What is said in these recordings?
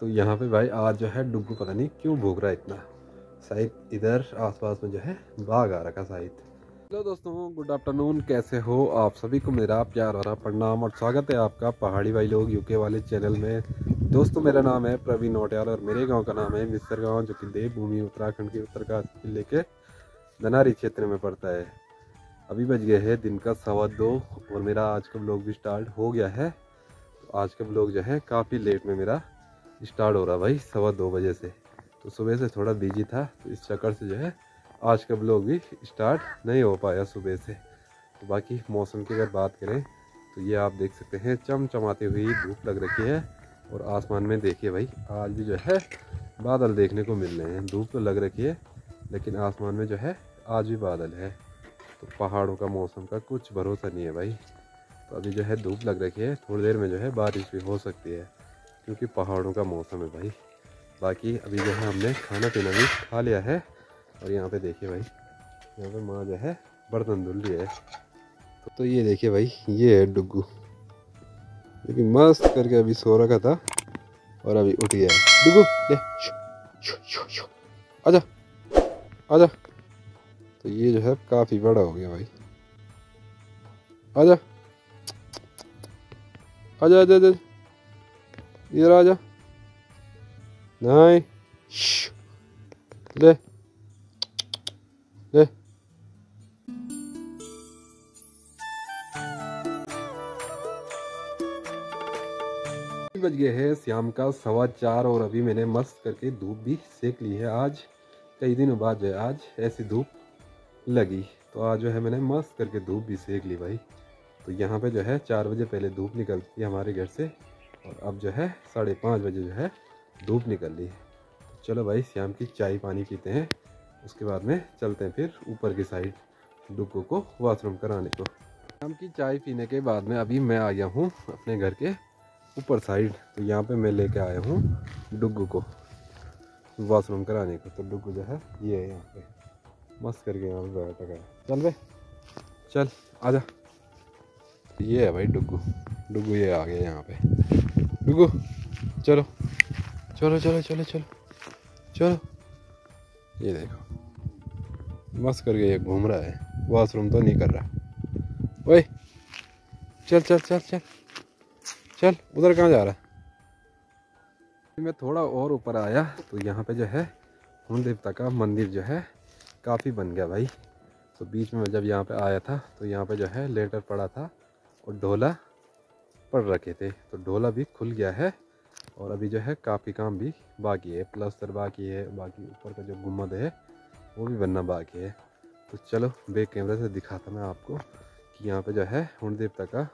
तो यहाँ पे भाई आज जो है डुग्गू पता नहीं क्यों भूख रहा है इतना। शायद इधर आसपास में जो है बाघ आ रखा शायद हेलो दोस्तों, गुड आफ्टरनून, कैसे हो आप सभी को? मेरा प्यार भरा प्रणाम और स्वागत है आपका पहाड़ी भाई लोग यूके वाले चैनल में। दोस्तों, मेरा नाम है प्रवीण नोटियाल और मेरे गाँव का नाम है मिस्र गाँव, जो कि देवभूमि, उत्तराखंड के उत्तरकाशी ज़िले के धनारी क्षेत्र में पड़ता है। अभी बज गए हैं दिन का सवा दो और मेरा आज का ब्लॉग भी स्टार्ट हो गया है। तो आज का ब्लॉग जो है काफ़ी लेट में मेरा स्टार्ट हो रहा भाई, सवा दो बजे से। तो सुबह से थोड़ा बिज़ी था तो इस चक्कर से जो है, आज का ब्लॉग भी स्टार्ट नहीं हो पाया सुबह से। तो बाकी मौसम की अगर बात करें तो ये आप देख सकते हैं, चमचमाती हुई धूप लग रखी है। और आसमान में देखिए भाई, आज भी जो है, बादल देखने को मिल रहे हैं। धूप तो लग रखी है, लेकिन आसमान में जो है, आज भी बादल है। तो पहाड़ों का मौसम का कुछ भरोसा नहीं है भाई। तो अभी जो है, धूप लग रखी है, थोड़ी देर में जो है, बारिश भी हो सकती है। क्योंकि पहाड़ों का मौसम है भाई। बाकी अभी जो है हमने खाना पीना भी खा लिया है। और यहाँ पे देखिए भाई यहाँ पे माँ जो है बर्तन धुल रही है। तो, तो ये देखिए भाई ये है डुग्गू। लेकिन मस्त करके अभी सो रखा था और अभी उठ गया है। डुगू ले आजा आजा। तो ये जो है काफ़ी बड़ा हो गया भाई। आजा आजा आजा आजा। इधर आजा नहीं। ले। ले। बज गए हैं शाम का सवा चार और अभी मैंने मस्त करके धूप भी सेक ली है आज। कई दिनों बाद जो है आज, ऐसी धूप लगी। तो आज जो है मैंने मस्त करके धूप भी सेक ली भाई। तो यहाँ पे जो है चार बजे पहले धूप निकलती है हमारे घर से। और अब जो है, साढ़े पाँच बजे जो है, धूप निकल ली है। तो चलो भाई शाम की चाय पानी पीते हैं। उसके बाद में चलते हैं फिर ऊपर की साइड डुग्गो को वॉशरूम कराने को। शाम की चाय पीने के बाद में अभी मैं आ गया हूँ अपने घर के ऊपर साइड। तो यहाँ पे मैं लेके आया हूँ डुग्गू को वॉशरूम कराने को। तो डुग्गू जो है, ये है यहाँ पे। मस्त करके यहाँ पे बैठा है। चल बे। चल, आजा। ये है भाई डुगू डुग्गू ये आ गया यहाँ पे। डुग्गू चलो। चलो चलो चलो चलो। चलो। ये देखो। मस्त करके ये घूम रहा है। वॉशरूम तो नहीं कर रहा। ओए। चल चल चल चल। चल, उधर कहाँ जा रहा है? मैं थोड़ा और ऊपर आया तो यहाँ पे जो है हुन देवता का मंदिर जो है, काफ़ी बन गया भाई। तो बीच में जब यहाँ पे आया था तो यहाँ पे जो है, लेटर पड़ा था, और ढोला। पड़ रखे थे। तो ढोला भी खुल गया है और अभी जो है काफ़ी काम भी बाकी है। प्लस्तर बाकी है, बाकी ऊपर का जो गुम्मद है, वो भी बनना बाकी है। तो चलो, बैक कैमरे से दिखाता मैं आपको कि यहाँ पे जो है हुन देवता का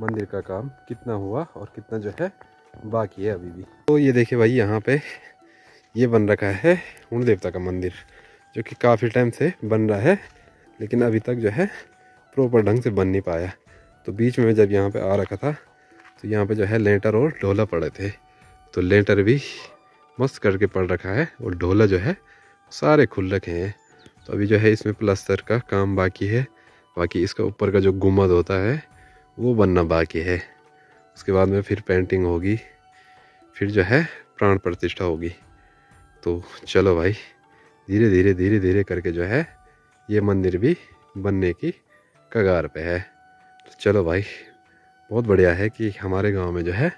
मंदिर का काम कितना हुआ और कितना जो है बाकी है अभी भी। तो ये देखिए भाई, यहाँ पे ये बन रखा है उन देवता का मंदिर, जो कि काफ़ी टाइम से बन रहा है, लेकिन अभी तक जो है प्रॉपर ढंग से बन नहीं पाया। तो बीच में जब यहाँ पे आ रखा था तो यहाँ पे जो है लेंटर और ढोला पड़े थे। तो लेंटर भी मस्त करके पड़ रखा है और ढोला जो है सारे खुल रखे हैं। तो अभी जो है इसमें प्लस्तर का काम बाकी है। बाकी इसका ऊपर का जो गुमद होता है, वो बनना बाकी है। उसके बाद में फिर पेंटिंग होगी, फिर जो है प्राण प्रतिष्ठा होगी। तो चलो भाई, धीरे धीरे धीरे धीरे करके जो है ये मंदिर भी बनने की कगार पे है। तो चलो भाई बहुत बढ़िया है कि हमारे गाँव में जो है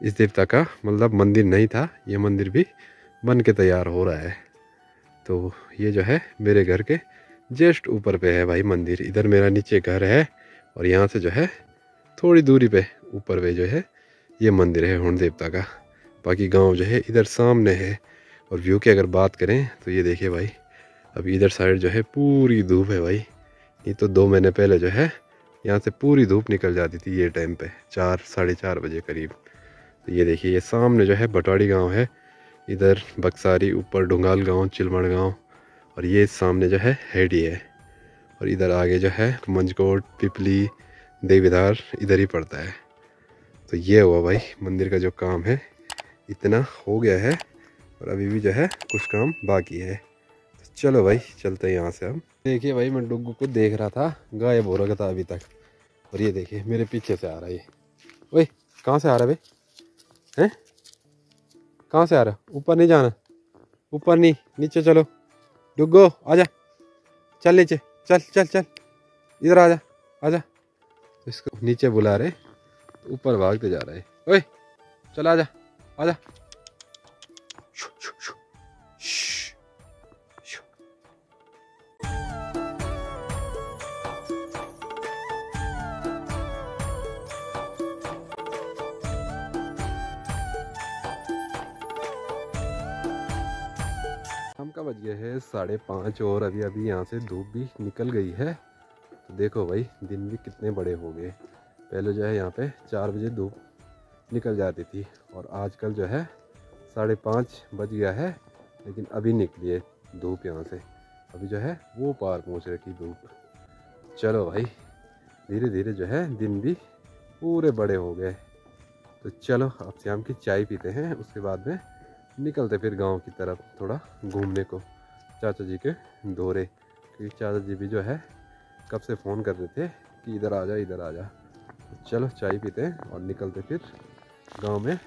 इस देवता का मतलब मंदिर नहीं था, ये मंदिर भी बन के तैयार हो रहा है। तो ये जो है मेरे घर के जस्ट ऊपर पे है भाई मंदिर। इधर मेरा नीचे घर है और यहाँ से जो है थोड़ी दूरी पे ऊपर पे जो है ये मंदिर है हुण देवता का। बाकी गाँव जो है इधर सामने है और व्यू की अगर बात करें तो ये देखिए भाई अभी इधर साइड जो है पूरी धूप है भाई। ये तो दो महीने पहले जो है यहाँ से पूरी धूप निकल जाती थी ये टाइम पे, चार, साढ़े चार बजे करीब। तो ये देखिए, ये सामने जो है बटवाड़ी गाँव है। इधर बक्सारी, ऊपर ढुंगाल गाँव चिलमड़ गाँव, और ये सामने जो है हेडी है। और इधर आगे जो है मंजकोट, पिपली देवीधार इधर ही पड़ता है। तो ये हुआ भाई, मंदिर का जो काम है, इतना हो गया है, और अभी भी जो है कुछ काम बाकी है। चलो भाई, चलते हैं यहाँ से हम। देखिए भाई, मैं डुग्गू को देख रहा था। गायब हो रखा था अभी तक। और ये देखिए, मेरे पीछे से आ रहा है ये। वही कहाँ से आ रहा है भाई? हैं? कहाँ से आ रहा ऊपर नहीं जाना। ऊपर नहीं, नीचे चलो। डुगो आजा चल नीचे। चल चल चल। इधर आजा आजा इसको नीचे बुला रहे। ऊपर भागते जा रहे। ओए, चल आजा आजा का बज गया है साढ़े पाँच और अभी अभी यहाँ से धूप भी निकल गई है। तो देखो भाई, दिन भी कितने बड़े हो गए। पहले जो है यहाँ पे चार बजे धूप निकल जाती थी और आजकल जो है साढ़े पाँच बज गया है, लेकिन अभी निकली है धूप यहाँ से। अभी जो है वो पार पहुँच रखी धूप। चलो भाई धीरे धीरे जो है दिन भी पूरे बड़े हो गए। तो चलो, अब शाम की चाय पीते हैं, उसके बाद में निकलते फिर गाँव की तरफ़ थोड़ा घूमने को, चाचा जी के दौरे। क्योंकि चाचा जी भी जो है, कब से फ़ोन कर रहे थे कि इधर आ जा इधर आ जा तो चलो चाय पीते हैं और निकलते फिर गाँव में।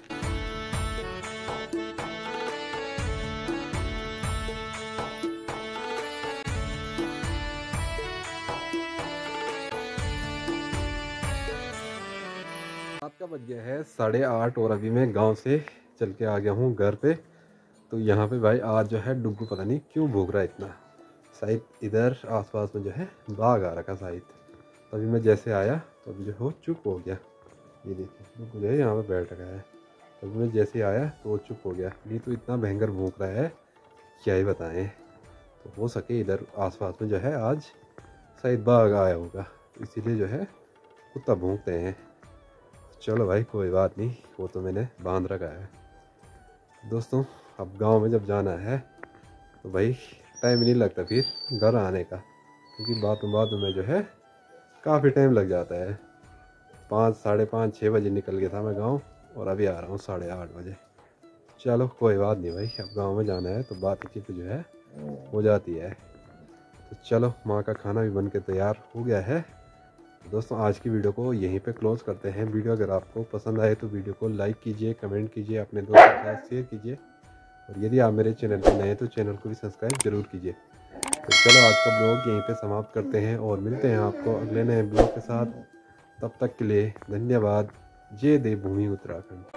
रात का बज गया है साढ़े आठ और अभी मैं गाँव से चल के आ गया हूँ घर पे। तो यहाँ पे भाई आज जो है डुग्गू पता नहीं क्यों भूख रहा है इतना। शायद इधर आसपास में जो है बाघ आ रखा शायद तभी मैं जैसे आया तो अभी जो हो चुप हो गया। ये देखिए डुग्गू जो है यहाँ पर बैठ रखा है। तभी मैं जैसे आया तो वो चुप हो गया। नहीं तो इतना भयंकर भूख रहा है, क्या ही बताएँ। तो हो सके इधर आसपास में जो है आज शायद बाघ आया होगा। इसीलिए जो है कुत्ता भूखते हैं। चलो भाई, कोई बात नहीं, वो तो मैंने बाँध रखा है। दोस्तों, अब गाँव में जब जाना है तो भाई टाइम नहीं लगता फिर घर आने का, क्योंकि बातों बातों में जो है, काफ़ी टाइम लग जाता है। पाँच, साढ़े पाँच छः बजे निकल गया था मैं गाँव, और अभी आ रहा हूँ साढ़े आठ बजे। चलो, कोई बात नहीं भाई, अब गाँव में जाना है तो बातचीत जो है, हो जाती है। तो चलो, माँ का खाना भी बन के तैयार हो गया है। दोस्तों, आज की वीडियो को यहीं पे क्लोज करते हैं। वीडियो अगर आपको पसंद आए तो वीडियो को लाइक कीजिए कमेंट कीजिए, अपने दोस्तों के साथ शेयर कीजिए। और यदि आप मेरे चैनल पर नए हैं तो चैनल को भी सब्सक्राइब ज़रूर कीजिए। तो चलो, आज का ब्लॉग यहीं पे समाप्त करते हैं और मिलते हैं आपको अगले नए ब्लॉग के साथ। तब तक के लिए धन्यवाद। जय देवभूमि उत्तराखंड।